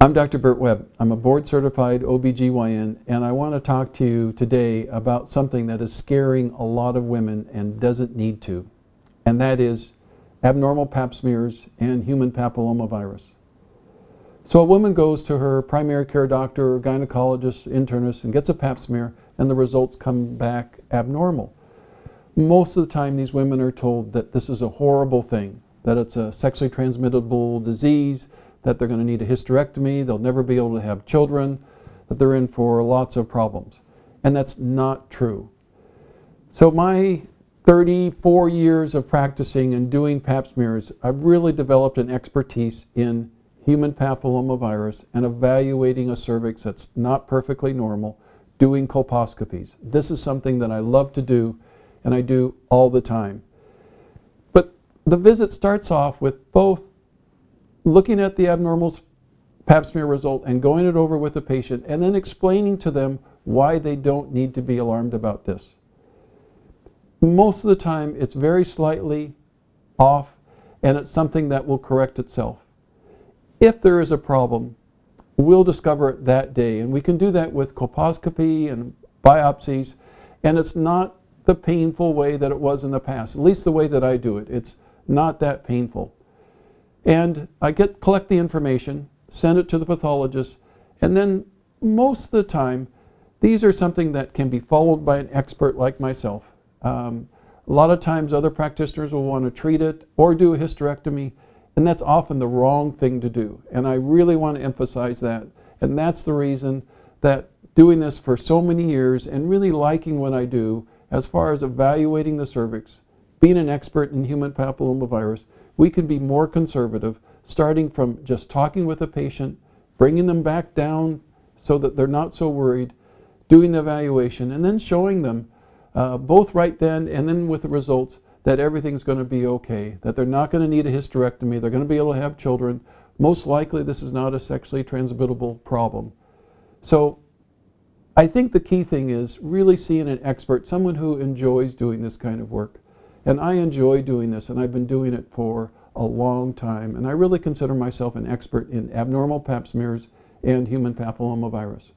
I'm Dr. Burt Webb. I'm a board certified OBGYN and I want to talk to you today about something that is scaring a lot of women and doesn't need to. And that is abnormal pap smears and human papillomavirus. So a woman goes to her primary care doctor or gynecologist, internist and gets a pap smear and the results come back abnormal. Most of the time these women are told that this is a horrible thing, that it's a sexually transmittable disease, that they're going to need a hysterectomy, they'll never be able to have children, that they're in for lots of problems. And that's not true. So my 34 years of practicing and doing pap smears, I've really developed an expertise in human papillomavirus and evaluating a cervix that's not perfectly normal, doing colposcopies. This is something that I love to do and I do all the time. But the visit starts off with both looking at the abnormal pap smear result and going it over with the patient and then explaining to them why they don't need to be alarmed about this. Most of the time it's very slightly off and it's something that will correct itself. If there is a problem, we'll discover it that day and we can do that with colposcopy and biopsies and it's not the painful way that it was in the past, at least the way that I do it. It's not that painful. And I get collect the information, send it to the pathologist, and then most of the time, these are something that can be followed by an expert like myself. Um, a lot of times other practitioners will want to treat it or do a hysterectomy, and that's often the wrong thing to do. And I really want to emphasize that. And that's the reason that doing this for so many years and really liking what I do as far as evaluating the cervix, being an expert in human papillomavirus, we can be more conservative, starting from just talking with a patient, bringing them back down so that they're not so worried, doing the evaluation, and then showing them uh, both right then and then with the results that everything's going to be okay, that they're not going to need a hysterectomy, they're going to be able to have children. Most likely this is not a sexually transmittable problem. So I think the key thing is really seeing an expert, someone who enjoys doing this kind of work. And I enjoy doing this, and I've been doing it for a long time. And I really consider myself an expert in abnormal pap smears and human papillomavirus.